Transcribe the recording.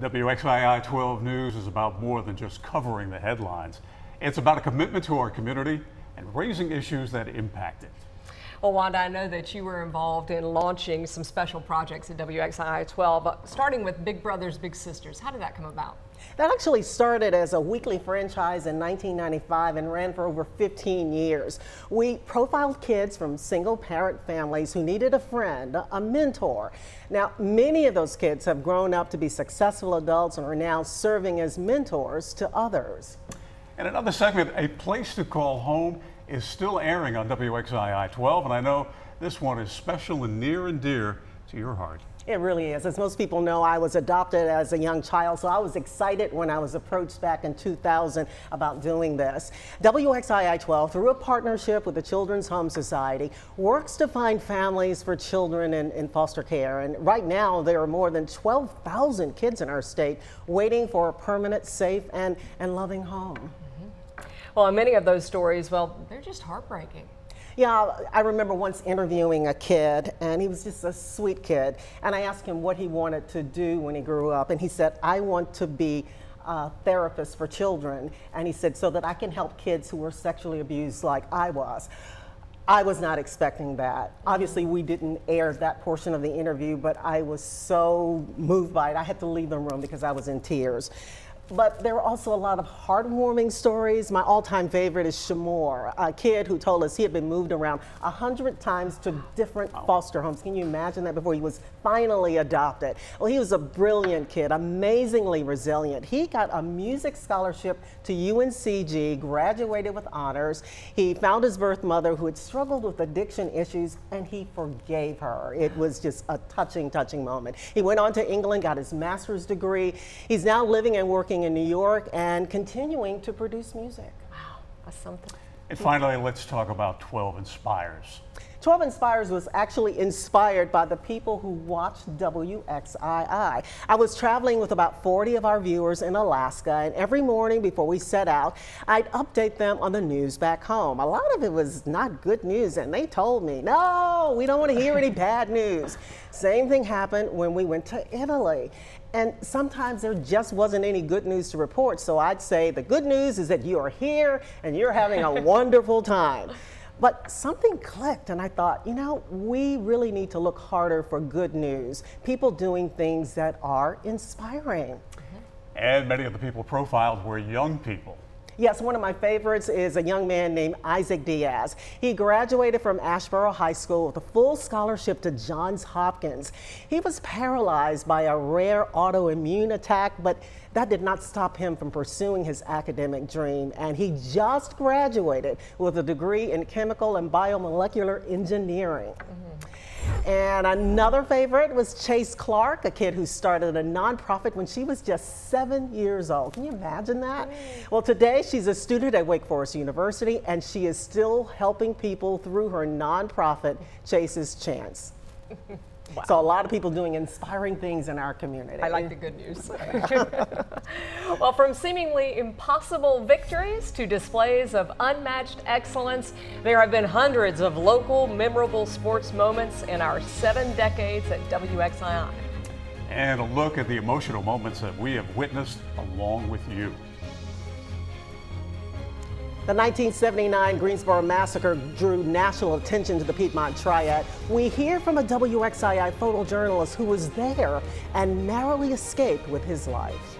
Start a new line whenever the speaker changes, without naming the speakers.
WXII 12 News is about more than just covering the headlines. It's about a commitment to our community and raising issues that impact it.
Well, Wanda, I know that you were involved in launching some special projects at WXII 12, uh, starting with Big Brothers Big Sisters. How did that come about?
That actually started as a weekly franchise in 1995 and ran for over 15 years. We profiled kids from single parent families who needed a friend, a mentor. Now, many of those kids have grown up to be successful adults and are now serving as mentors to others.
In another segment, A Place to Call Home is still airing on WXII 12, and I know this one is special and near and dear to your heart.
It really is. As most people know, I was adopted as a young child, so I was excited when I was approached back in 2000 about doing this. WXII 12, through a partnership with the Children's Home Society, works to find families for children in, in foster care. And right now, there are more than 12,000 kids in our state waiting for a permanent, safe, and, and loving home.
Well, many of those stories, well, they're just heartbreaking.
Yeah, I remember once interviewing a kid, and he was just a sweet kid. And I asked him what he wanted to do when he grew up, and he said, I want to be a therapist for children. And he said, so that I can help kids who were sexually abused like I was. I was not expecting that. Obviously, we didn't air that portion of the interview, but I was so moved by it. I had to leave the room because I was in tears. But there were also a lot of heartwarming stories. My all-time favorite is Shamor, a kid who told us he had been moved around a hundred times to different foster homes. Can you imagine that before he was finally adopted? Well, he was a brilliant kid, amazingly resilient. He got a music scholarship to UNCG, graduated with honors. He found his birth mother who had struggled with addiction issues and he forgave her. It was just a touching, touching moment. He went on to England, got his master's degree. He's now living and working in New York and continuing to produce music.
Wow, that's something.
And finally, let's talk about 12 Inspires.
12 Inspires was actually inspired by the people who watched WXII. I was traveling with about 40 of our viewers in Alaska, and every morning before we set out, I'd update them on the news back home. A lot of it was not good news, and they told me, no, we don't want to hear any bad news. Same thing happened when we went to Italy. And sometimes there just wasn't any good news to report. So I'd say the good news is that you are here and you're having a wonderful time. But something clicked, and I thought, you know, we really need to look harder for good news, people doing things that are inspiring.
And many of the people profiled were young people.
Yes, one of my favorites is a young man named Isaac Diaz. He graduated from Asheboro High School with a full scholarship to Johns Hopkins. He was paralyzed by a rare autoimmune attack, but that did not stop him from pursuing his academic dream. And he just graduated with a degree in chemical and biomolecular engineering. Mm -hmm. And another favorite was Chase Clark, a kid who started a nonprofit when she was just seven years old. Can you imagine that? Well, today she's a student at Wake Forest University and she is still helping people through her nonprofit, Chase's Chance. Wow. So a lot of people doing inspiring things in our community.
I like the good news. well, from seemingly impossible victories to displays of unmatched excellence, there have been hundreds of local memorable sports moments in our seven decades at WXII.
And a look at the emotional moments that we have witnessed along with you.
The 1979 Greensboro Massacre drew national attention to the Piedmont Triad. We hear from a WXII photojournalist who was there and narrowly escaped with his life.